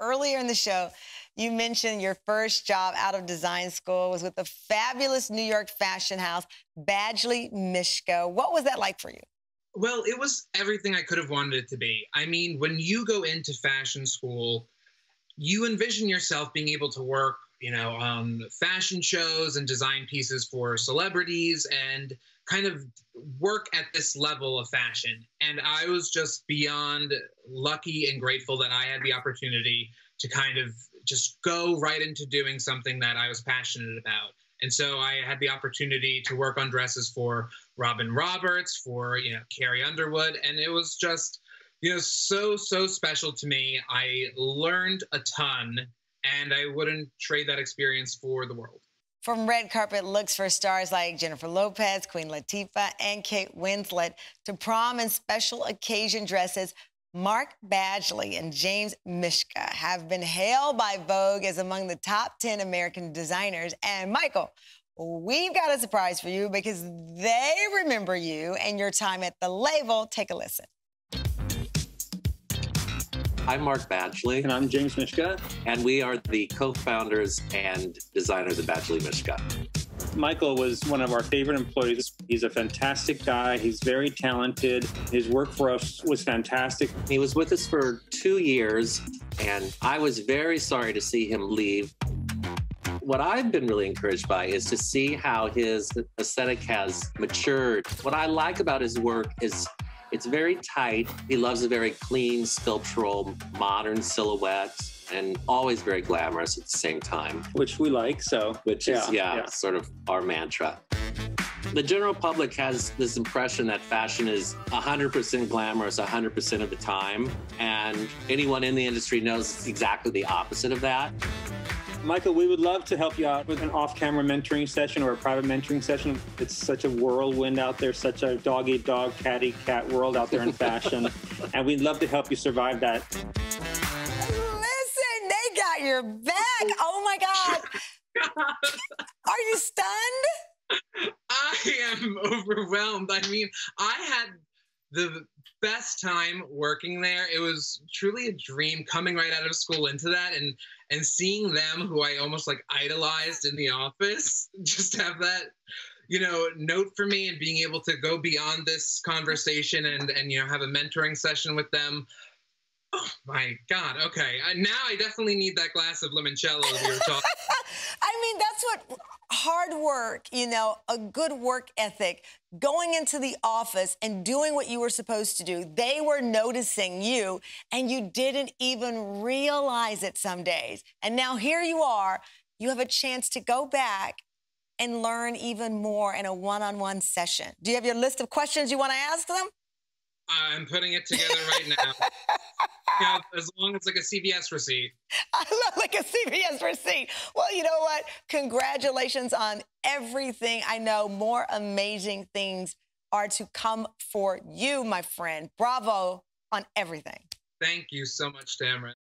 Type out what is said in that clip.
earlier in the show, you mentioned your first job out of design school was with the fabulous New York fashion house, Badgley Mischka. What was that like for you? Well, it was everything I could have wanted it to be. I mean, when you go into fashion school, you envision yourself being able to work, you know, on fashion shows and design pieces for celebrities and kind of work at this level of fashion. And I was just beyond lucky and grateful that I had the opportunity to kind of just go right into doing something that I was passionate about. And so I had the opportunity to work on dresses for Robin Roberts, for you know Carrie Underwood, and it was just you know so so special to me. I learned a ton, and I wouldn't trade that experience for the world. From red carpet looks for stars like Jennifer Lopez, Queen Latifah, and Kate Winslet to prom and special occasion dresses Mark Badgley and James Mischka have been hailed by Vogue as among the top 10 American designers. And Michael, we've got a surprise for you because they remember you and your time at the label. Take a listen. I'm Mark Badgley. And I'm James Mischka. And we are the co founders and designers of Badgley Mischka. Michael was one of our favorite employees. He's a fantastic guy. He's very talented. His work for us was fantastic. He was with us for two years, and I was very sorry to see him leave. What I've been really encouraged by is to see how his aesthetic has matured. What I like about his work is it's very tight. He loves a very clean, sculptural, modern silhouette and always very glamorous at the same time. Which we like, so. Which is, yeah, yeah, sort of our mantra. The general public has this impression that fashion is 100% glamorous 100% of the time. And anyone in the industry knows it's exactly the opposite of that. Michael, we would love to help you out with an off camera mentoring session or a private mentoring session. It's such a whirlwind out there, such a dog eat dog, cat eat cat world out there in fashion. and we'd love to help you survive that Listen, they got your back. Oh my God. Are you stunned? I am overwhelmed. I mean, I had the best time working there. It was truly a dream coming right out of school into that and and seeing them who I almost like idolized in the office just have that you know note for me and being able to go beyond this conversation and and you know have a mentoring session with them Oh my God. Okay. Now I definitely need that glass of limoncello you were talking. I mean, that's what hard work, you know, a good work ethic, going into the office and doing what you were supposed to do. They were noticing you and you didn't even realize it some days. And now here you are. You have a chance to go back and learn even more in a one on one session. Do you have your list of questions you want to ask them? I'm putting it together right now. yeah, as long as like a CVS receipt. I love like a CVS receipt. Well, you know what? Congratulations on everything. I know more amazing things are to come for you, my friend. Bravo on everything. Thank you so much, Tamron.